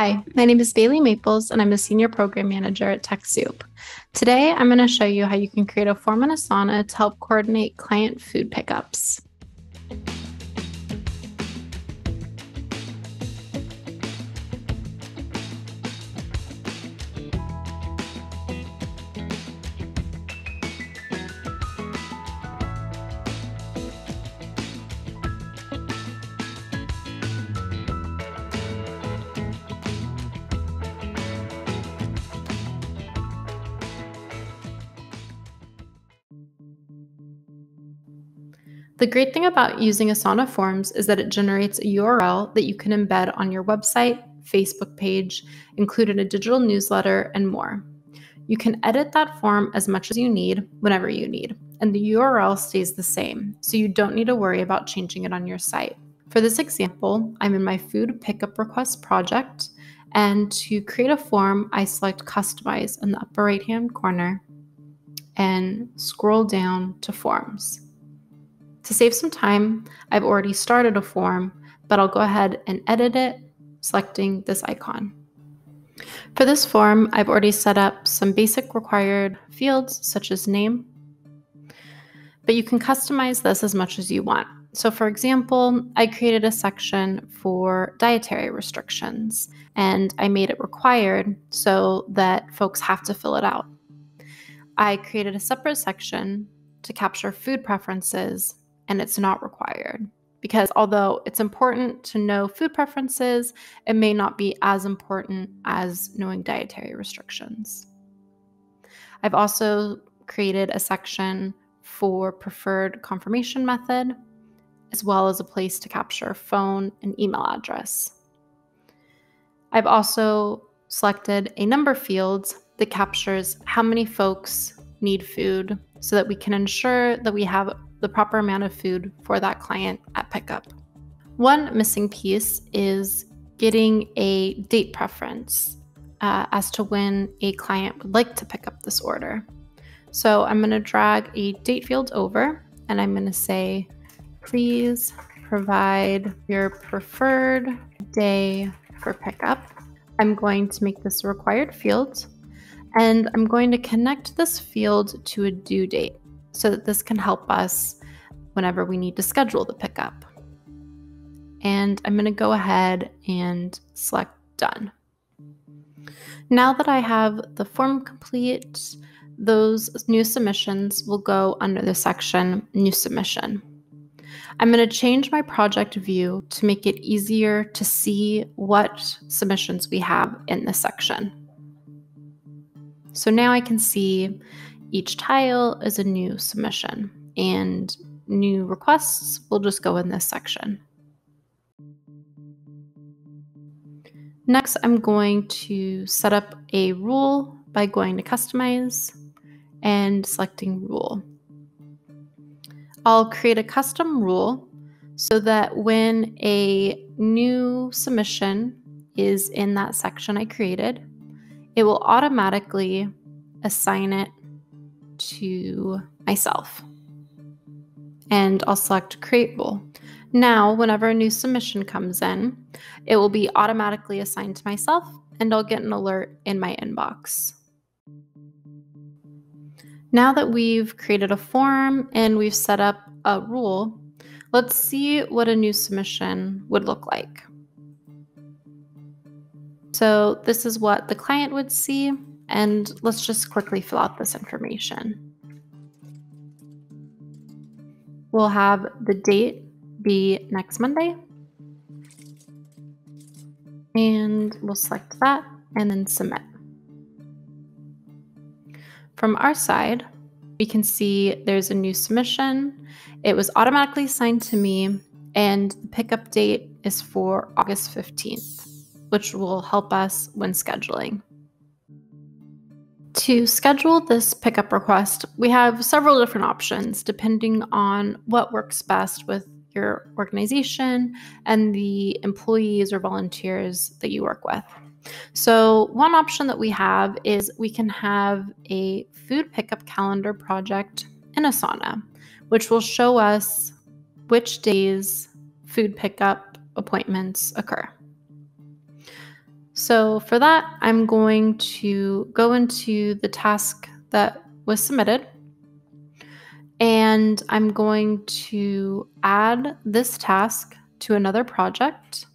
Hi, my name is Baily Maples, and I'm a Senior Program Manager at TechSoup. Today, I'm going to show you how you can create a form in Asana to help coordinate client food pickups. The great thing about using Asana Forms is that it generates a URL that you can embed on your website, Facebook page, include in a digital newsletter, and more. You can edit that form as much as you need whenever you need, and the URL stays the same, so you don't need to worry about changing it on your site. For this example, I'm in my food pickup request project, and to create a form, I select Customize in the upper right hand corner and scroll down to Forms. To save some time, I've already started a form, but I'll go ahead and edit it, selecting this icon. For this form, I've already set up some basic required fields such as name, but you can customize this as much as you want. So for example, I created a section for dietary restrictions and I made it required so that folks have to fill it out. I created a separate section to capture food preferences and it's not required. Because although it's important to know food preferences, it may not be as important as knowing dietary restrictions. I've also created a section for preferred confirmation method, as well as a place to capture phone and email address. I've also selected a number field that captures how many folks need food so that we can ensure that we have the proper amount of food for that client at pickup. One missing piece is getting a date preference uh, as to when a client would like to pick up this order. So I'm going to drag a date field over and I'm going to say, please provide your preferred day for pickup. I'm going to make this a required field and I'm going to connect this field to a due date so that this can help us whenever we need to schedule the pickup. And I'm going to go ahead and select done. Now that I have the form complete, those new submissions will go under the section New Submission. I'm going to change my project view to make it easier to see what submissions we have in this section. So now I can see each tile is a new submission and new requests will just go in this section. Next, I'm going to set up a rule by going to Customize and selecting Rule. I'll create a custom rule so that when a new submission is in that section I created, it will automatically assign it to myself. And I'll select Create Rule. Now, whenever a new submission comes in, it will be automatically assigned to myself and I'll get an alert in my inbox. Now that we've created a form and we've set up a rule, let's see what a new submission would look like. So this is what the client would see, and let's just quickly fill out this information. We'll have the date be next Monday. And we'll select that and then submit. From our side, we can see there's a new submission. It was automatically assigned to me, and the pickup date is for August 15th, which will help us when scheduling. To schedule this pickup request, we have several different options depending on what works best with your organization and the employees or volunteers that you work with. So, one option that we have is we can have a food pickup calendar project in Asana, which will show us which days food pickup appointments occur. So for that, I'm going to go into the task that was submitted and I'm going to add this task to another project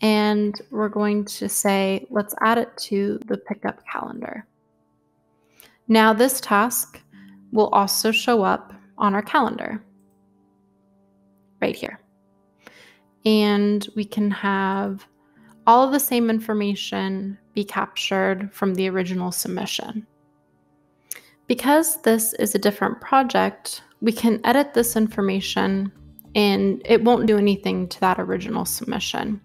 and we're going to say, let's add it to the pickup calendar. Now this task will also show up on our calendar right here. And we can have all of the same information be captured from the original submission. Because this is a different project, we can edit this information and it won't do anything to that original submission.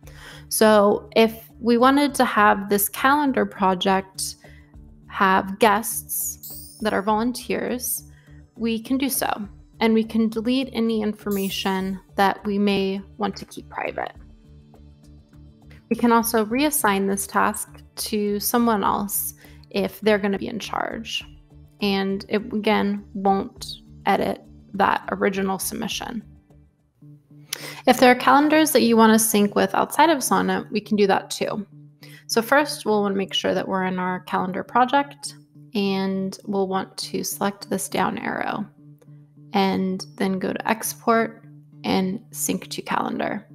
So if we wanted to have this calendar project have guests that are volunteers, we can do so. And we can delete any information that we may want to keep private. We can also reassign this task to someone else if they're going to be in charge. And it again won't edit that original submission. If there are calendars that you want to sync with outside of Asana, we can do that too. So first, we'll want to make sure that we're in our calendar project and we'll want to select this down arrow and then go to export and sync to calendar.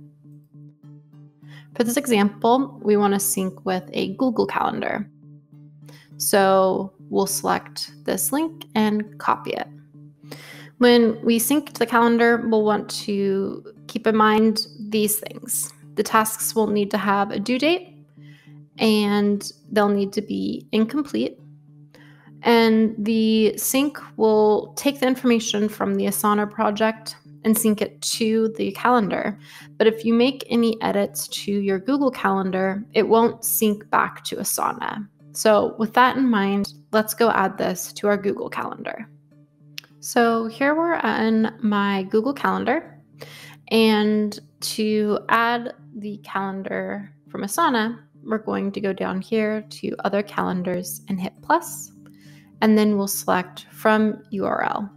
For this example, we want to sync with a Google Calendar. So we'll select this link and copy it. When we sync to the calendar, we'll want to keep in mind these things. The tasks will need to have a due date and they'll need to be incomplete. And the sync will take the information from the Asana project and sync it to the calendar. But if you make any edits to your Google Calendar, it won't sync back to Asana. So, with that in mind, let's go add this to our Google Calendar. So, here we're in my Google Calendar. And to add the calendar from Asana, we're going to go down here to Other Calendars and hit plus, and then we'll select from URL.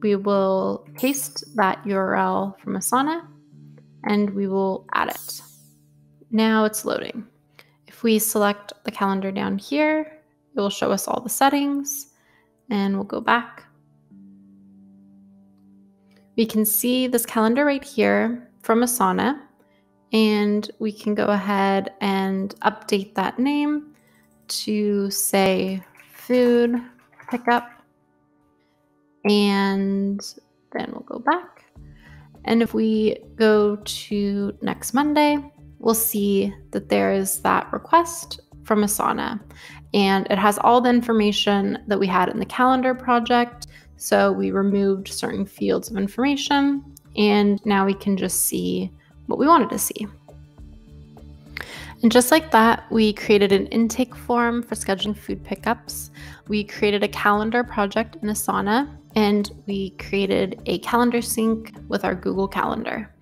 We will paste that URL from Asana and we will add it. Now it's loading. If we select the calendar down here, it will show us all the settings and we'll go back. We can see this calendar right here from Asana and we can go ahead and update that name to say food pickup and then we'll go back. And if we go to next Monday, we'll see that there is that request from Asana. And it has all the information that we had in the calendar project. So we removed certain fields of information, and now we can just see what we wanted to see. And just like that, we created an intake form for scheduling food pickups. We created a calendar project in Asana, and we created a calendar sync with our Google Calendar.